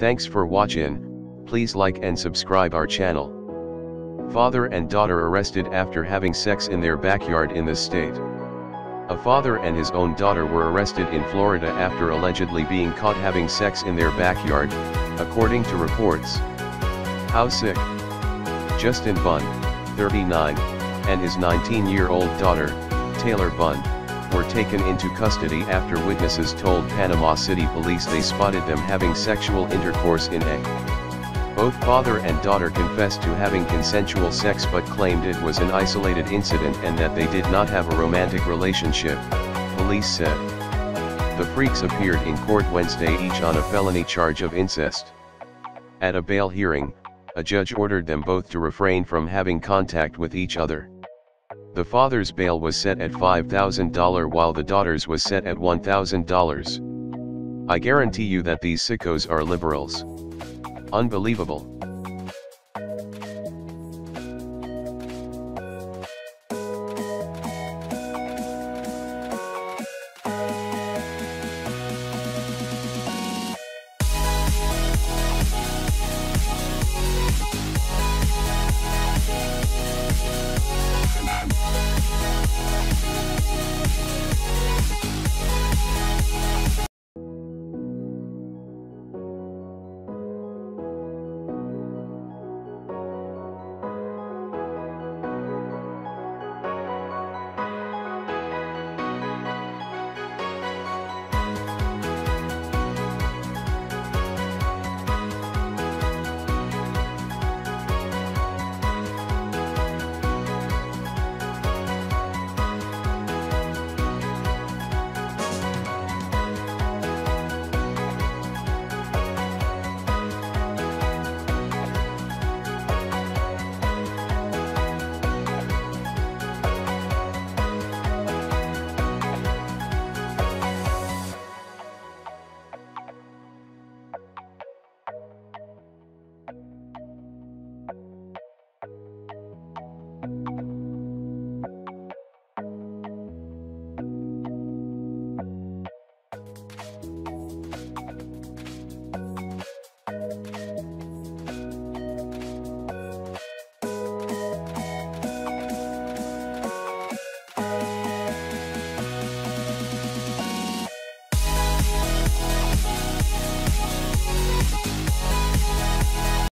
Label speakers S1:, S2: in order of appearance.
S1: Thanks for watching, please like and subscribe our channel. Father and daughter arrested after having sex in their backyard in the state. A father and his own daughter were arrested in Florida after allegedly being caught having sex in their backyard, according to reports. How sick. Justin Bunn, 39, and his 19-year-old daughter, Taylor Bunn, were taken into custody after witnesses told Panama City police they spotted them having sexual intercourse in a. Both father and daughter confessed to having consensual sex but claimed it was an isolated incident and that they did not have a romantic relationship, police said. The freaks appeared in court Wednesday each on a felony charge of incest. At a bail hearing, a judge ordered them both to refrain from having contact with each other. The father's bail was set at $5,000 while the daughter's was set at $1,000. I guarantee you that these sickos are liberals. Unbelievable.